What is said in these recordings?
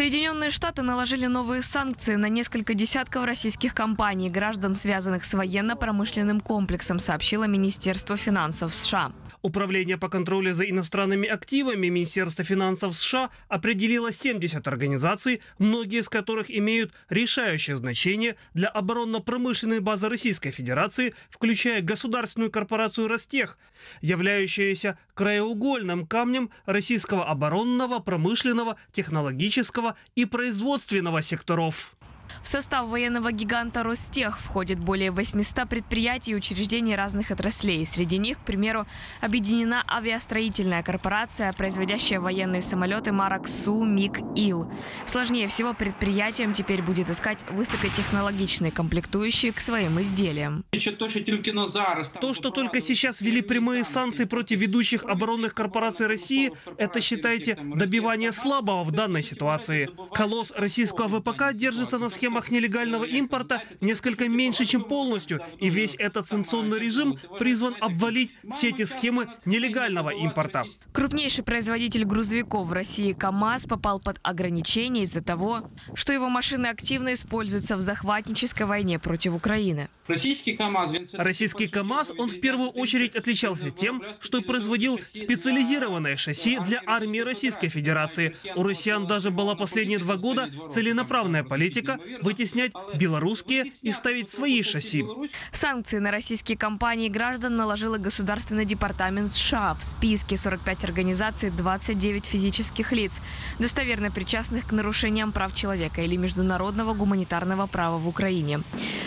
Соединенные Штаты наложили новые санкции на несколько десятков российских компаний, граждан, связанных с военно-промышленным комплексом, сообщило Министерство финансов США. Управление по контролю за иностранными активами Министерства финансов США определило 70 организаций, многие из которых имеют решающее значение для оборонно-промышленной базы Российской Федерации, включая государственную корпорацию «Ростех», являющуюся краеугольным камнем российского оборонного, промышленного, технологического и производственного секторов. В состав военного гиганта Ростех входит более 800 предприятий и учреждений разных отраслей. Среди них, к примеру, объединена авиастроительная корпорация, производящая военные самолеты марок Су, МиГ, Ил. Сложнее всего предприятиям теперь будет искать высокотехнологичные комплектующие к своим изделиям. То, что только сейчас ввели прямые санкции против ведущих оборонных корпораций России, это, считайте, добивание слабого в данной ситуации. Колосс российского ВПК держится на схемах нелегального импорта несколько меньше, чем полностью, и весь этот санкционный режим призван обвалить все эти схемы нелегального импорта. Крупнейший производитель грузовиков в России КАМАЗ попал под ограничения из-за того, что его машины активно используются в захватнической войне против Украины. Российский КАМАЗ, Российский КАМАЗ, он в первую очередь отличался тем, что производил специализированное шасси для армии Российской Федерации. У россиян даже была последние два года целенаправленная политика вытеснять белорусские и ставить свои шасси. Санкции на российские компании и граждан наложила Государственный департамент США. В списке 45 организаций 29 физических лиц, достоверно причастных к нарушениям прав человека или международного гуманитарного права в Украине.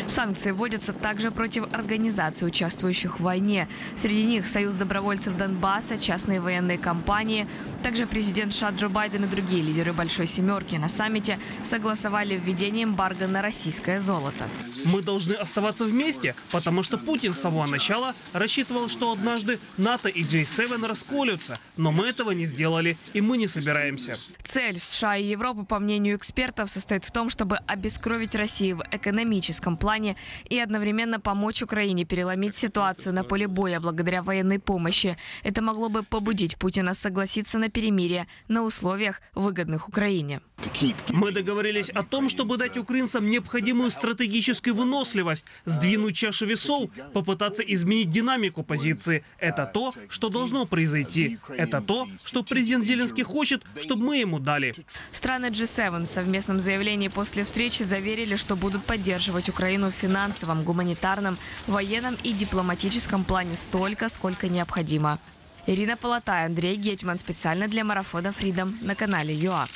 Санкции вводятся также против организаций, участвующих в войне. Среди них Союз добровольцев Донбасса, частные военные компании. Также президент США Джо Байден и другие лидеры Большой Семерки на саммите согласовали введение эмбарго на российское золото. Мы должны оставаться вместе, потому что Путин с самого начала рассчитывал, что однажды НАТО и J7 расколются. Но мы этого не сделали, и мы не собираемся. Цель США и Европы, по мнению экспертов, состоит в том, чтобы обескровить Россию в экономическом плане плане и одновременно помочь Украине переломить ситуацию на поле боя благодаря военной помощи. Это могло бы побудить Путина согласиться на перемирие на условиях, выгодных Украине. Мы договорились о том, чтобы дать украинцам необходимую стратегическую выносливость, сдвинуть чашу весов, попытаться изменить динамику позиции. Это то, что должно произойти. Это то, что президент Зеленский хочет, чтобы мы ему дали. Страны G7 в совместном заявлении после встречи заверили, что будут поддерживать Украину в финансовом, гуманитарном, военном и дипломатическом плане столько, сколько необходимо. Ирина Полотай, Андрей Гетьман. Специально для марафона Freedom на канале ЮА.